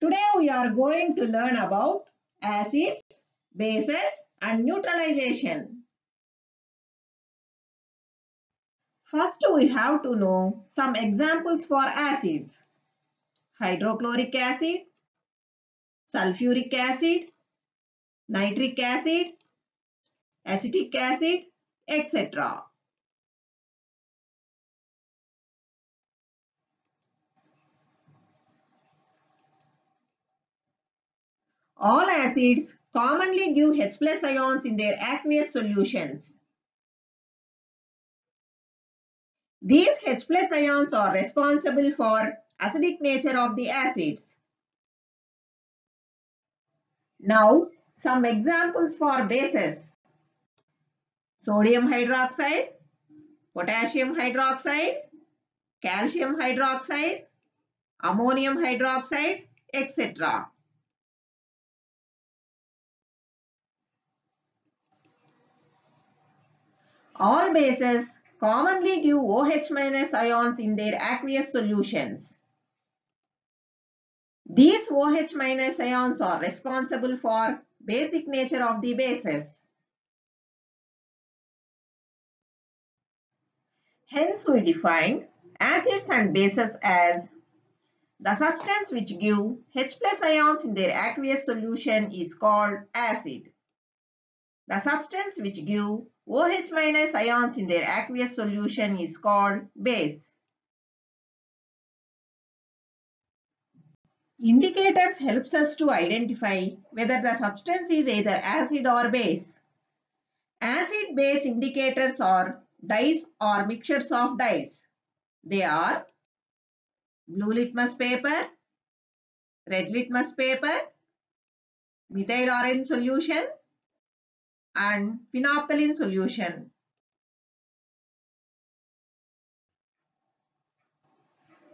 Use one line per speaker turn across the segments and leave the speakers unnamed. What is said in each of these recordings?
Now we are going to learn about acids, bases and neutralization. First we have to know some examples for acids. Hydrochloric acid, sulfuric acid, nitric acid, acetic acid, etc. All acids commonly give H plus ions in their aqueous solutions. These H plus ions are responsible for acidic nature of the acids. Now, some examples for bases. Sodium hydroxide, potassium hydroxide, calcium hydroxide, ammonium hydroxide, etc. All bases commonly give OH- ions in their aqueous solutions. These OH- ions are responsible for basic nature of the bases. Hence we define acids and bases as the substance which give H plus ions in their aqueous solution is called acid. The substance which give OH ions in their aqueous solution is called base. Indicators helps us to identify whether the substance is either acid or base. Acid-base indicators are dyes or mixtures of dyes. They are blue litmus paper, red litmus paper, methyl orange solution, and phenolphthalein solution.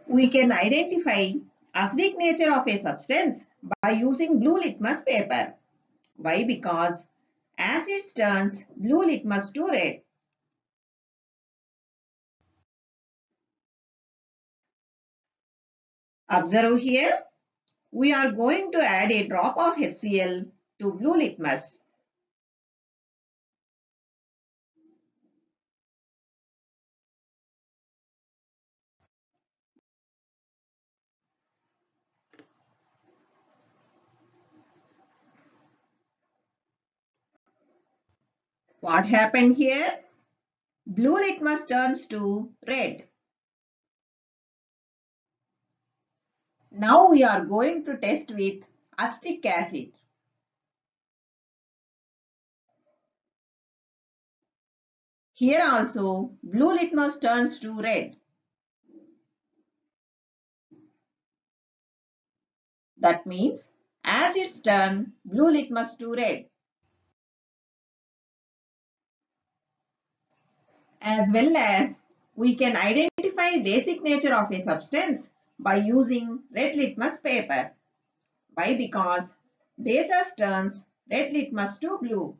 We can identify acidic nature of a substance by using blue litmus paper. Why? Because acids turns blue litmus to red. Observe here, we are going to add a drop of HCl to blue litmus. What happened here? Blue litmus turns to red. Now we are going to test with acetic acid. Here also blue litmus turns to red. That means acids turn blue litmus to red. As well as we can identify basic nature of a substance by using red litmus paper. Why? Because bases turns red litmus to blue.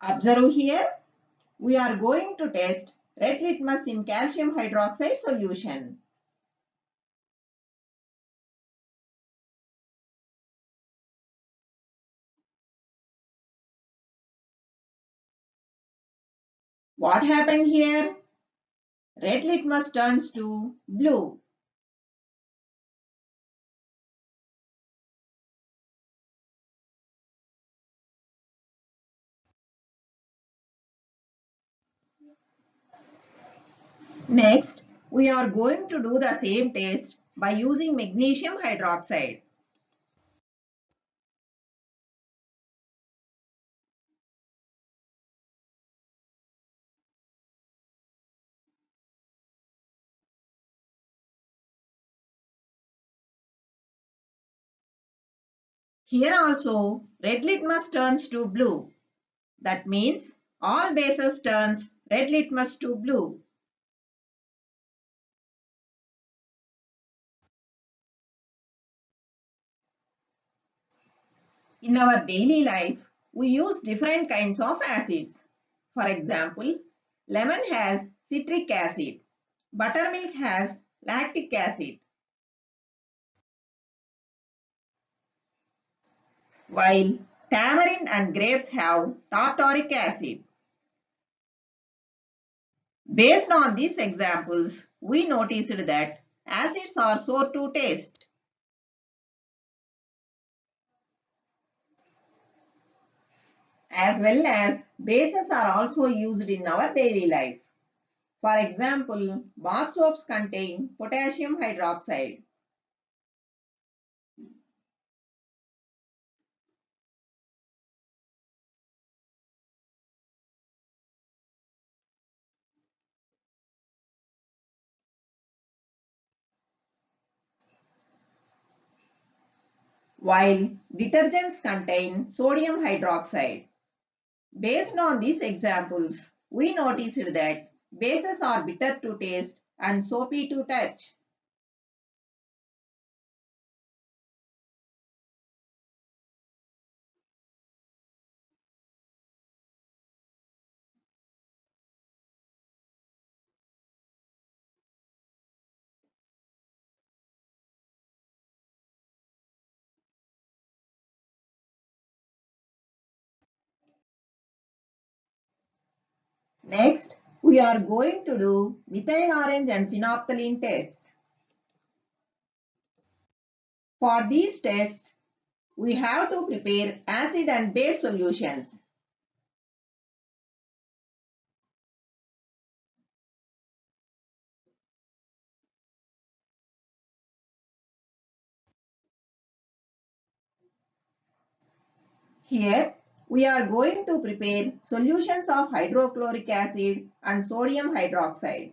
Observe here, we are going to test red litmus in calcium hydroxide solution. What happened here? Red litmus turns to blue. Next, we are going to do the same test by using magnesium hydroxide. Here also red litmus turns to blue. That means all bases turns red litmus to blue. In our daily life, we use different kinds of acids. For example, Lemon has citric acid. Buttermilk has lactic acid. While tamarind and grapes have tartaric acid. Based on these examples, we noticed that acids are sour to taste. As well as bases are also used in our daily life. For example, bath soaps contain potassium hydroxide. While detergents contain sodium hydroxide. Based on these examples, we noticed that bases are bitter to taste and soapy to touch. Next, we are going to do methyl orange and phenolphthalein tests. For these tests, we have to prepare acid and base solutions. Here, we are going to prepare solutions of hydrochloric acid and sodium hydroxide.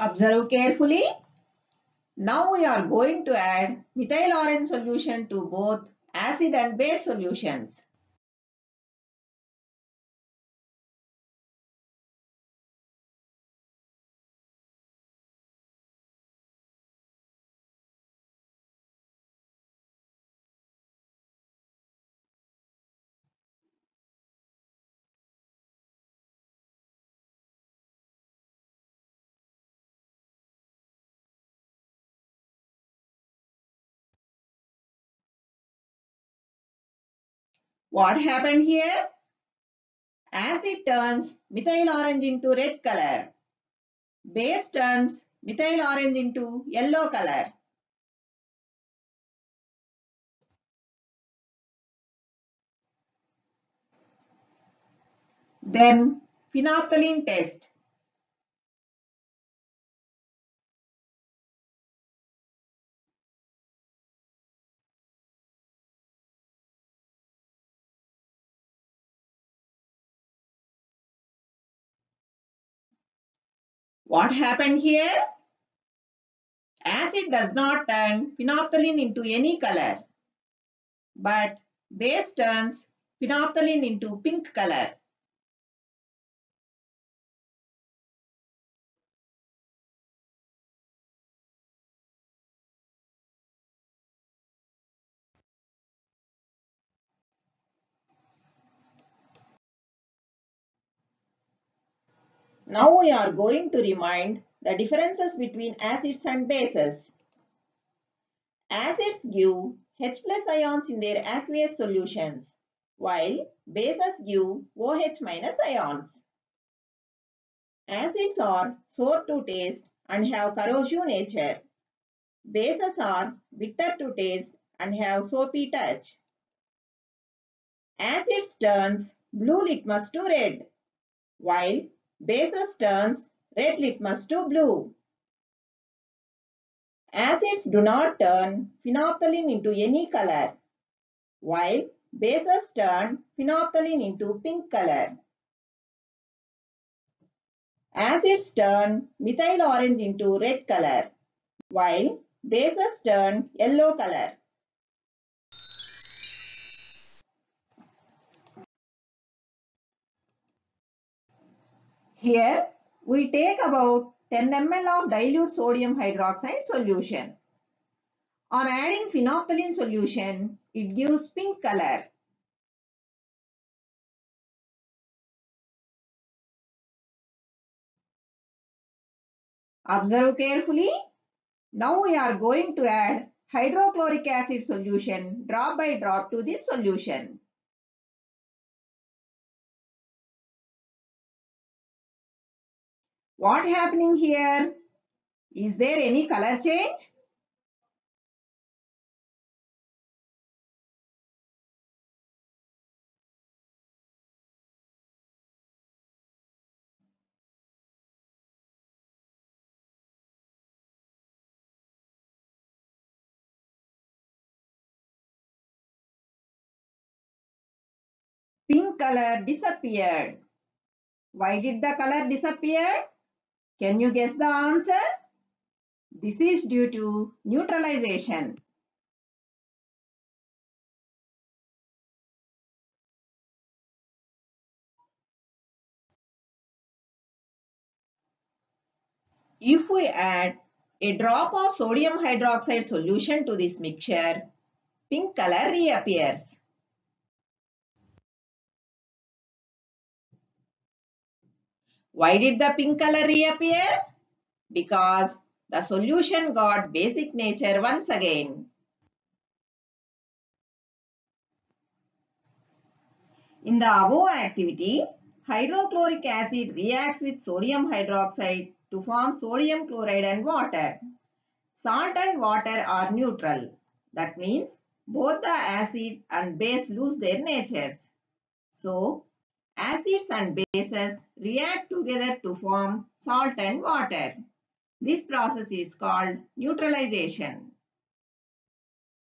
Observe carefully. Now we are going to add methyl orange solution to both acid and base solutions. What happened here? Acid turns methyl orange into red color. Base turns methyl orange into yellow color. Then phenolphthalein test. What happened here? Acid does not turn phenolphthalein into any color, but base turns phenolphthalein into pink color. Now we are going to remind the differences between acids and bases. Acids give H plus ions in their aqueous solutions, while bases give OH minus ions. Acids are sour to taste and have corrosive nature. Bases are bitter to taste and have soapy touch. Acids turns blue litmus to red, while bases turns red litmus to blue. Acids do not turn phenolphthalein into any color, while bases turn phenolphthalein into pink color. Acids turn methyl orange into red color, while bases turn yellow color. Here we take about 10 ml of dilute sodium hydroxide solution. On adding phenolphthalein solution, it gives pink color. Observe carefully. Now we are going to add hydrochloric acid solution drop by drop to this solution. What happening here? Is there any color change? Pink color disappeared. Why did the color disappear? Can you guess the answer? This is due to neutralization. If we add a drop of sodium hydroxide solution to this mixture, pink color reappears. Why did the pink color reappear? Because the solution got basic nature once again. In the above activity, hydrochloric acid reacts with sodium hydroxide to form sodium chloride and water. Salt and water are neutral. That means both the acid and base lose their natures. So, acids and bases react together to form salt and water. This process is called neutralization.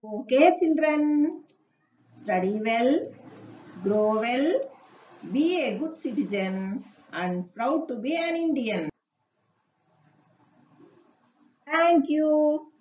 Okay children, study well, grow well, be a good citizen and proud to be an Indian. Thank you.